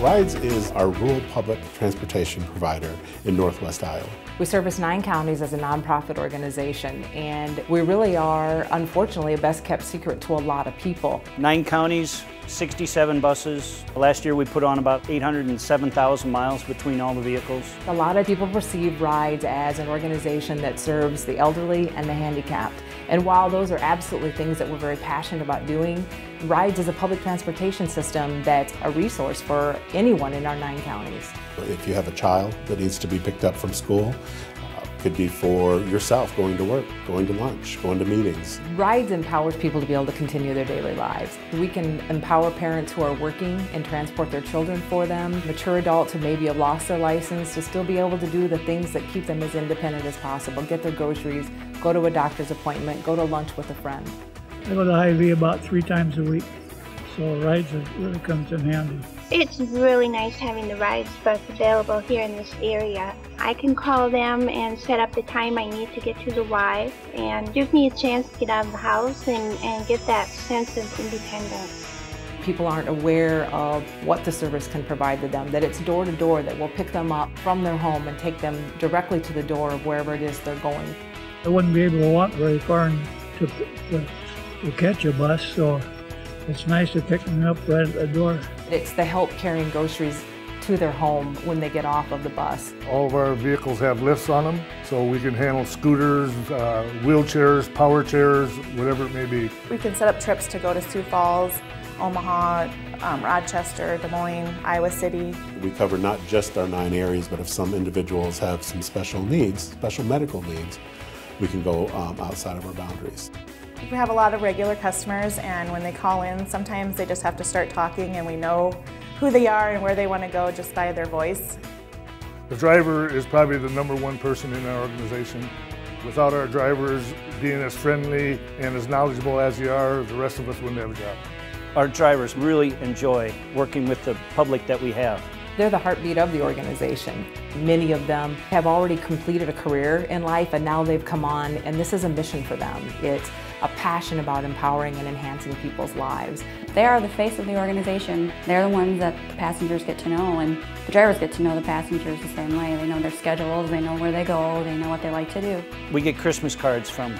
RIDES is our rural public transportation provider in Northwest Iowa. We service nine counties as a nonprofit organization, and we really are, unfortunately, a best kept secret to a lot of people. Nine counties, 67 buses. Last year we put on about 807,000 miles between all the vehicles. A lot of people perceive RIDES as an organization that serves the elderly and the handicapped. And while those are absolutely things that we're very passionate about doing, RIDES is a public transportation system that's a resource for anyone in our nine counties. If you have a child that needs to be picked up from school, could be for yourself going to work, going to lunch, going to meetings. RIDES empowers people to be able to continue their daily lives. We can empower parents who are working and transport their children for them, mature adults who maybe have lost their license to still be able to do the things that keep them as independent as possible, get their groceries, go to a doctor's appointment, go to lunch with a friend. I go to Hy-Vee about three times a week, so rides really comes in handy. It's really nice having the rides bus available here in this area. I can call them and set up the time I need to get to the Y and give me a chance to get out of the house and, and get that sense of independence. People aren't aware of what the service can provide to them, that it's door to door that will pick them up from their home and take them directly to the door of wherever it is they're going. I wouldn't be able to walk very far to, to, to catch a bus, so it's nice to pick them up right at the door. It's the help carrying groceries to their home when they get off of the bus. All of our vehicles have lifts on them, so we can handle scooters, uh, wheelchairs, power chairs, whatever it may be. We can set up trips to go to Sioux Falls, Omaha, um, Rochester, Des Moines, Iowa City. We cover not just our nine areas, but if some individuals have some special needs, special medical needs, we can go um, outside of our boundaries. We have a lot of regular customers and when they call in, sometimes they just have to start talking and we know who they are and where they want to go just by their voice. The driver is probably the number one person in our organization. Without our drivers being as friendly and as knowledgeable as they are, the rest of us wouldn't have a job. Our drivers really enjoy working with the public that we have. They're the heartbeat of the organization. Many of them have already completed a career in life and now they've come on and this is a mission for them. It's a passion about empowering and enhancing people's lives. They are the face of the organization. They're the ones that the passengers get to know and the drivers get to know the passengers the same way. They know their schedules, they know where they go, they know what they like to do. We get Christmas cards from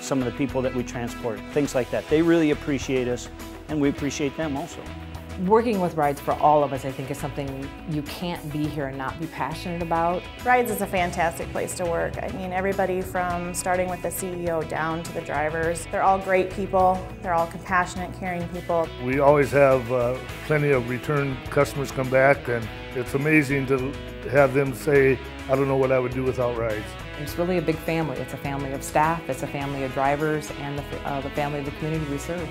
some of the people that we transport, things like that. They really appreciate us and we appreciate them also. Working with Rides for all of us, I think, is something you can't be here and not be passionate about. Rides is a fantastic place to work. I mean, everybody from starting with the CEO down to the drivers, they're all great people. They're all compassionate, caring people. We always have uh, plenty of return customers come back, and it's amazing to have them say, I don't know what I would do without Rides. It's really a big family. It's a family of staff, it's a family of drivers, and the, uh, the family of the community we serve.